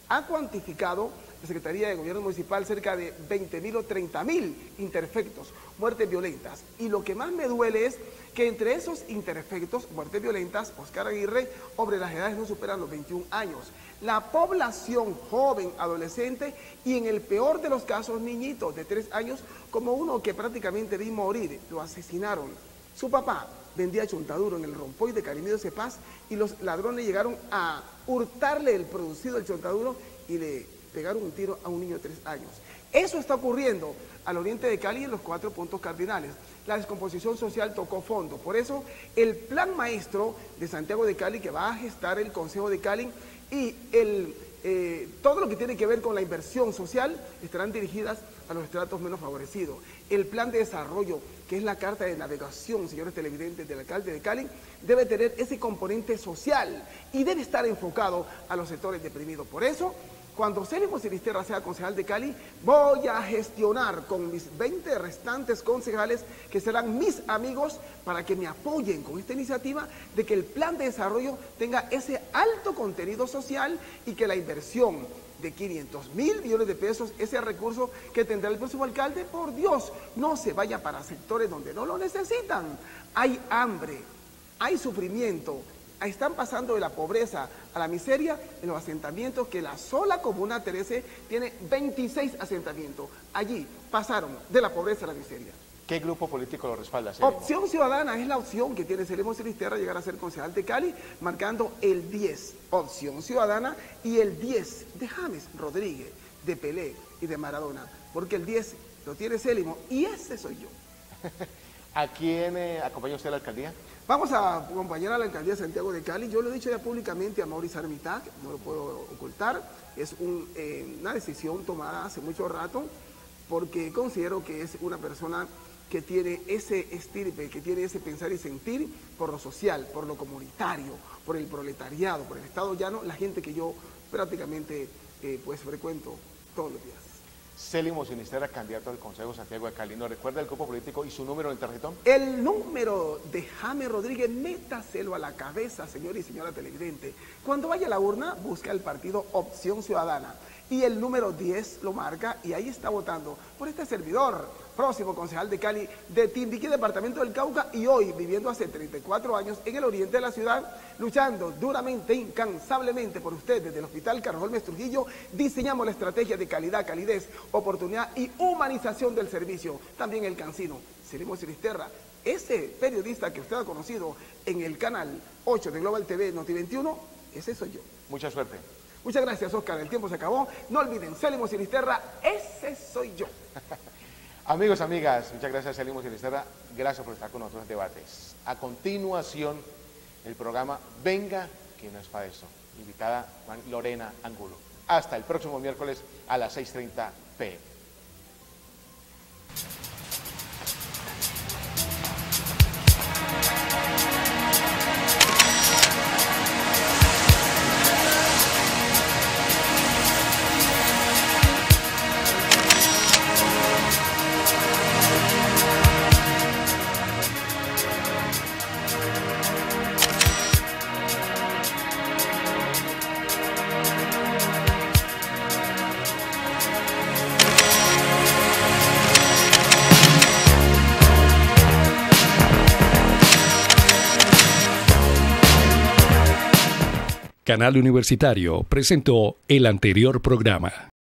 ha cuantificado la Secretaría de Gobierno Municipal cerca de 20 mil o 30 mil interfectos, muertes violentas. Y lo que más me duele es que entre esos interfectos, muertes violentas, Oscar Aguirre, hombre, las edades no superan los 21 años. La población joven, adolescente y en el peor de los casos niñitos de 3 años, como uno que prácticamente vi morir, lo asesinaron. Su papá vendía chontaduro en el rompoy de Carimido Cepaz y los ladrones llegaron a hurtarle el producido del chontaduro y le pegar un tiro a un niño de tres años. Eso está ocurriendo al oriente de Cali en los cuatro puntos cardinales. La descomposición social tocó fondo. Por eso, el plan maestro de Santiago de Cali que va a gestar el Consejo de Cali y el, eh, todo lo que tiene que ver con la inversión social estarán dirigidas a los estratos menos favorecidos. El plan de desarrollo, que es la carta de navegación, señores televidentes, del alcalde de Cali, debe tener ese componente social y debe estar enfocado a los sectores deprimidos. Por eso, cuando Célimo Sinisterra sea concejal de Cali, voy a gestionar con mis 20 restantes concejales que serán mis amigos para que me apoyen con esta iniciativa de que el plan de desarrollo tenga ese alto contenido social y que la inversión de 500 mil millones de pesos, ese recurso que tendrá el próximo alcalde, por Dios, no se vaya para sectores donde no lo necesitan. Hay hambre, hay sufrimiento, están pasando de la pobreza a la miseria en los asentamientos que la sola comuna Terese tiene 26 asentamientos. Allí pasaron de la pobreza a la miseria. ¿Qué grupo político lo respalda? Opción Ciudadana es la opción que tiene Celemo Sinisterra llegar a ser concejal de Cali, marcando el 10, Opción Ciudadana, y el 10 de James Rodríguez, de Pelé y de Maradona, porque el 10 lo tiene Célimo y ese soy yo. ¿A quién eh, acompaña usted a la alcaldía? Vamos a acompañar a la alcaldía de Santiago de Cali. Yo lo he dicho ya públicamente a Mauricio Armitag, no lo puedo ocultar. Es eh, una decisión tomada hace mucho rato porque considero que es una persona que tiene ese estirpe, que tiene ese pensar y sentir por lo social, por lo comunitario, por el proletariado, por el Estado llano, la gente que yo prácticamente eh, pues frecuento todos los días. Célimo Sinisterra, candidato al Consejo Santiago de Cali. ¿No recuerda el grupo político y su número en el tarjetón? El número de Jaime Rodríguez, métaselo a la cabeza, señor y señora televidente. Cuando vaya a la urna, busca el partido Opción Ciudadana. Y el número 10 lo marca y ahí está votando por este servidor próximo concejal de Cali de Timbiquí, departamento del Cauca, y hoy viviendo hace 34 años en el oriente de la ciudad, luchando duramente, incansablemente por usted desde el Hospital Carlos Holmes Trujillo, diseñamos la estrategia de calidad, calidez, oportunidad y humanización del servicio. También el Cancino, Seremos Sinisterra, ese periodista que usted ha conocido en el canal 8 de Global TV Noti 21, ese soy yo. Mucha suerte. Muchas gracias, Oscar. El tiempo se acabó. No olviden, Célimo Sinisterra, ese soy yo. Amigos, amigas, muchas gracias, Salimos Sinisterra. Gracias por estar con nosotros en debates. A continuación, el programa Venga, que no es para eso. Invitada Lorena Angulo. Hasta el próximo miércoles a las 6.30 pm. Canal Universitario presentó el anterior programa.